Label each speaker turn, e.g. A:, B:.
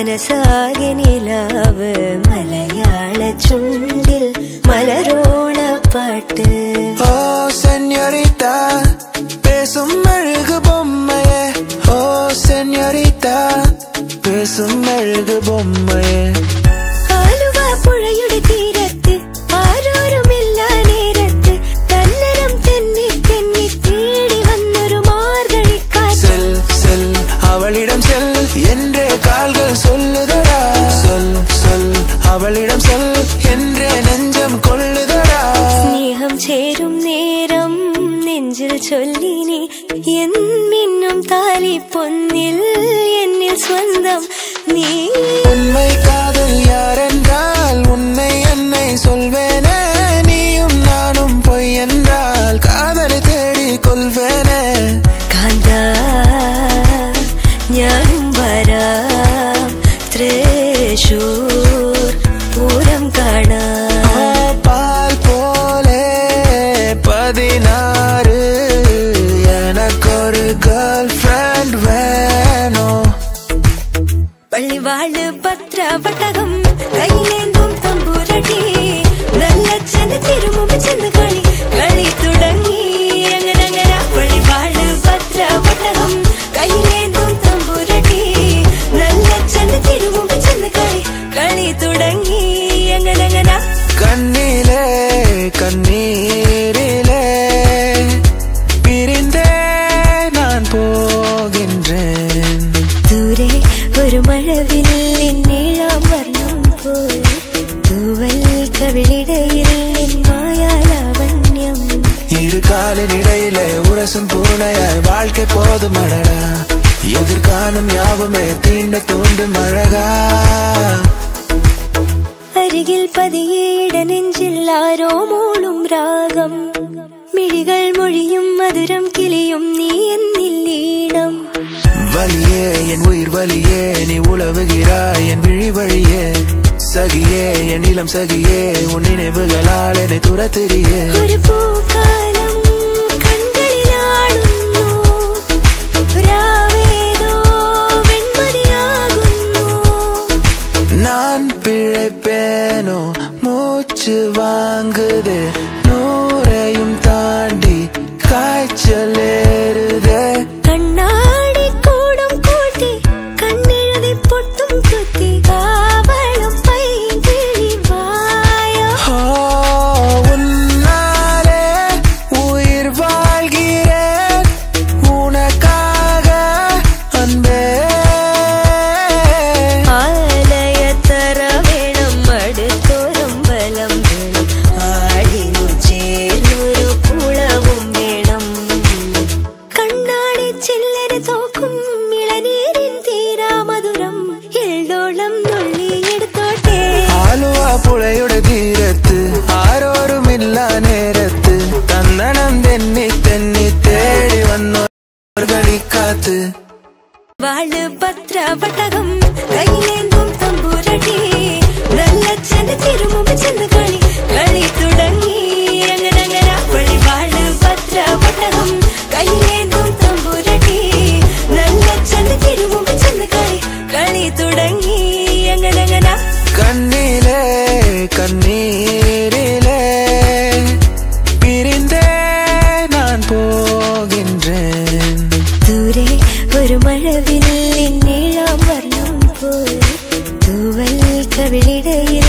A: മനസാകെ നിലാവ് മലയാള ചുണ്ടിൽ മലരോണ പാട്ട് ഓ സെന്യറിത്ത പേസും മെഴുകു ബൊമ്മയെ ഓ സെന്യറിത്ത പേസും
B: മെഴുകു ബൊമ്മയെ அவளிடம் சொல் என்று நெஞ்சம் கொள்ளுதடா.
A: ஸ்நேகம் சேரும் நேரம் நெஞ்சில் சொல்லினே என் மின்னும் தாலி பொன்னில் என்னில் சொந்தம் நீ.
B: உண்மை காதல் யாரன் கேர்ள் ஃப்ரெண்ட் வேணும் பள்ளி வாழ் பத்திர பட்டகம் கையிலேந்தும்
A: தம்பூரடி. ഒരു മഴവില്ലിൻ നീളാം വർണ്ണം പോൽ തൂവൽ കവിളിടയിൽ നിൻ മായാലാവണ്യം
B: இரு காலின் இடையிலே உரசும் பூனையாய் வாழ்க்கை போதும் அழகா எதிர்காலம் யாவுமே தீண்ட தூண்டும் அழகா
A: അരികിൽ പതിയെ ഇടനെഞ്ചിൽ ആരോ മൂളും രാഗം മിഴികൾ മൊഴിയും മധുരം കിളിയും നീ லீனம்
B: வலியே என் உயிர் வலியே நீ உழவுகிறாய் என் விழி வழியே. சகியே என் இளம் சகியே உன் நினைவுகளால் என்னை துரத்திரியே
A: ஒரு
B: நான் பிழைப்பேனோ? மூச்சு வாங்குதே കളിക്കാത്ത്
A: വാള് പത്രവട്ടകം കയ്യിലേന്തും തമ്പൂരടി നല്ല ചെന്ന് തിരുമുമ്പ് ചെന്ന് കളി കളി തുടങ്ങി അങ്ങനെ അങ്ങനെ പള്ളി വാള് പത്രവട്ടകം കയ്യിലേന്തും തമ്പൂരടി നല്ല ചെന്ന് തിരുമുമ്പ് ചെന്ന് കളി കളി തുടങ്ങി അങ്ങനെ അങ്ങനെ
B: കണ്ണിലെ കണ്ണീരിലെ
A: ഒരു മഴവില്ലിൻ നീളാം വർണം പോൽ തൂവൽ കവിളിടയിൽ